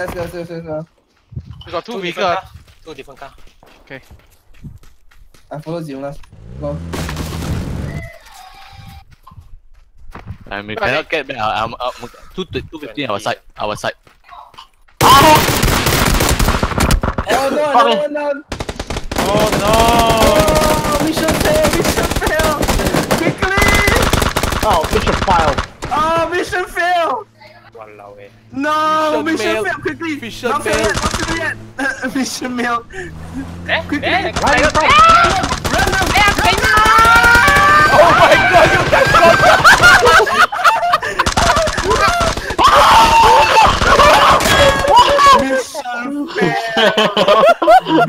Let's go, let's go, let's go. We got two Two vehicle. different. Two different car. Okay. I follow Jim last. Go. And we cannot get back. I'm, I'm, two, two fifty our side. Our side. Oh no, no, no. Oh no! Oh, mission fail, mission fail. Quickly. Oh, mission failed. Oh, mission fail. Walao eh. No! Mission, fail quickly! Mission not failed! Not mission fail. Eh? Quickly! Eh? Run, run, run! Eh? Run, run, eh, run! run. Oh my god, you guys got that! Mission fail.